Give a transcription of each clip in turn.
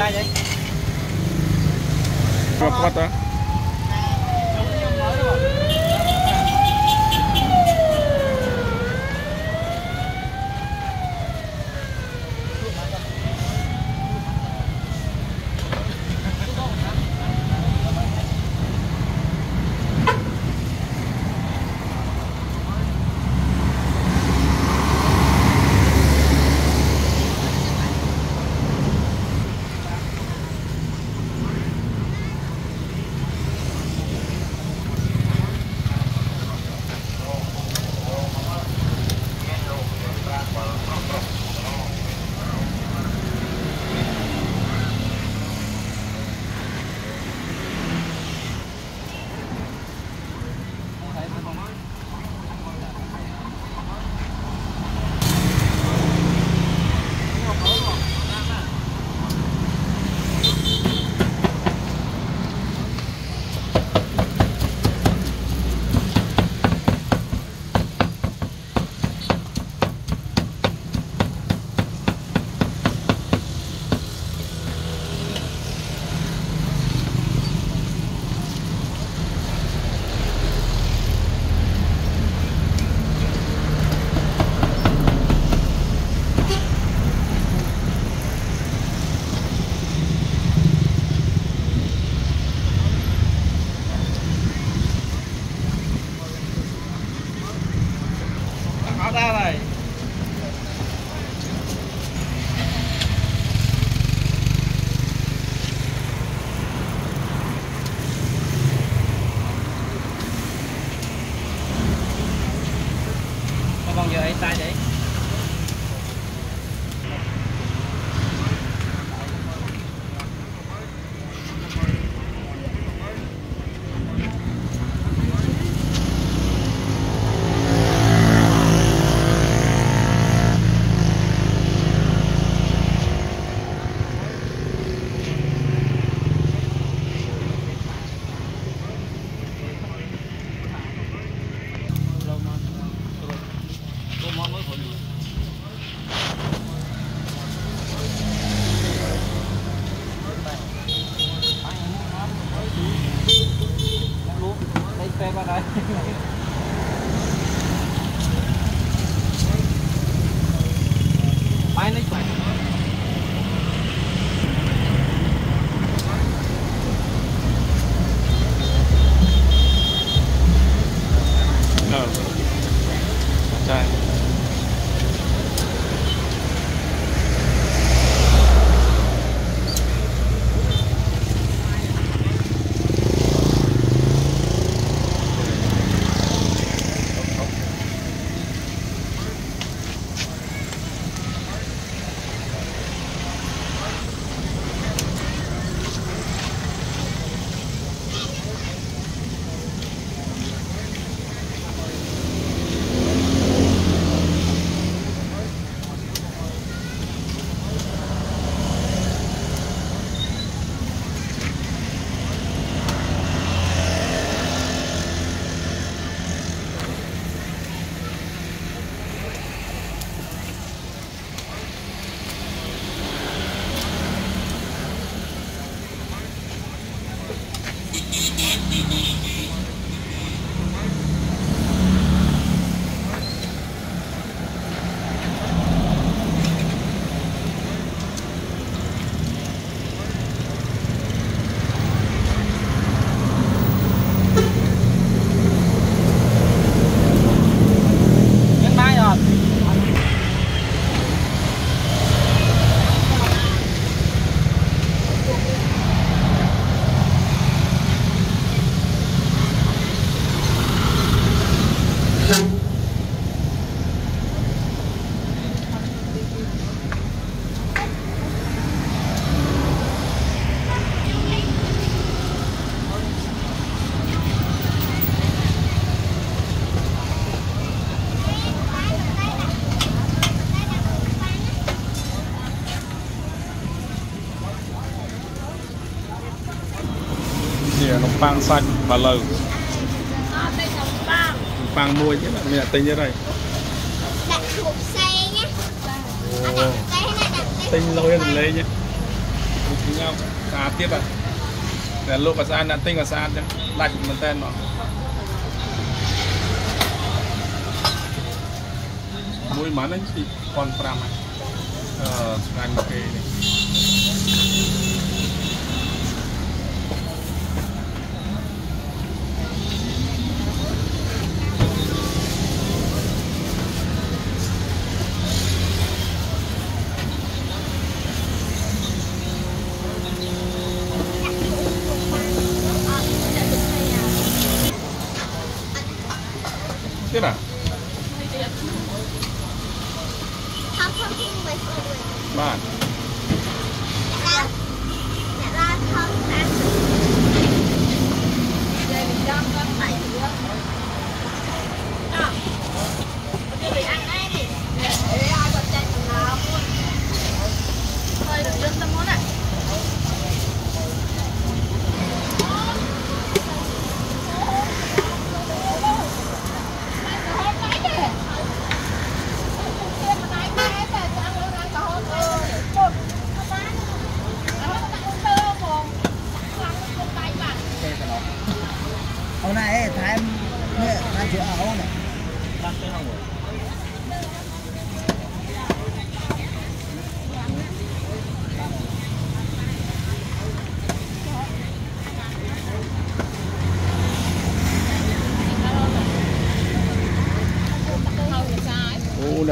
សាច់អីគាត់ ប៉័ងសាច់បាឡូអត់ទេខ្ញុំបាំងនំប៉័ងមួយទៀតមានតែទិញទៀតហើយដាក់ឈូកផ្សេងណាអូអត់ដាក់ផ្សេងណាដាក់ផ្សេងទិញលុយទៅលេងញ៉ាំស្អាតទៀតហ่ะតែលោកក៏ស្អាតអ្នកទិញក៏ស្អាតចឹងដាច់មែនតើមកមួយម៉ានហ្នឹងពី1500ហ្នឹងអឺស្ងាញ់គេនេះ បាទ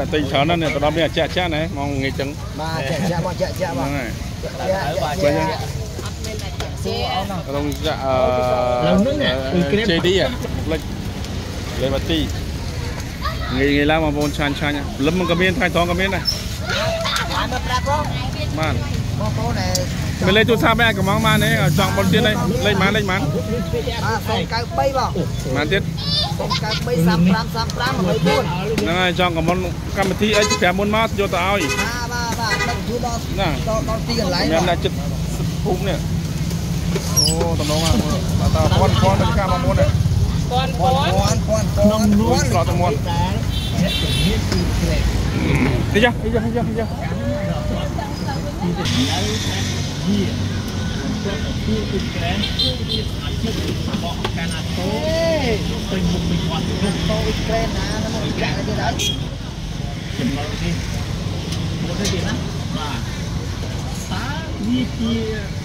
តែទិញច្រើនណាស់នេះទៅដល់មានអាចាក់ចាក់ណាមកងាយចឹងបាទចាក់ចាក់មកចាក់ចាក់មកហ្នឹងហើយបាទចាក់អត់មានអាចាក់ចាក់ក្នុងចាក់អឺហ្នឹងគឺ JD ផ្លិចលេបាទីងាយងាយឡើងបងប្អូនឆាញ់ឆាញ់លឹមក៏មានថ្ងៃត្រង់ក៏មានដែរបានមកប្រាប់ផងបានបងប្អូនឯង មានលេខទូរស័ព្ទឯងកំងបានទេចង់បុនទៀតឯងលេខម៉ានលេខម៉ាន à không cái bay vào ម៉ានទៀត không cái bay sam pram sam pram mà bay buồn ហ្នឹងហើយចង់កំងកម្មវិធីអី5មុនមកយកទៅឲ្យ ba ba ba đừng chú đo ណា đo đo tiền សម្ lấy រាប់អ្នកចិត្តភូមិនេះអូតំណងមកបាទតើប៉ុនប៉ុននឹងកាមកមុននេះ con con con con con ស្រកទៅមុននេះ ចានេះចានេះចានេះចា tôi quen à nó một chạy là gì đấy ចំណុចនេះមកទៅទៀតណាបាទតើវាជា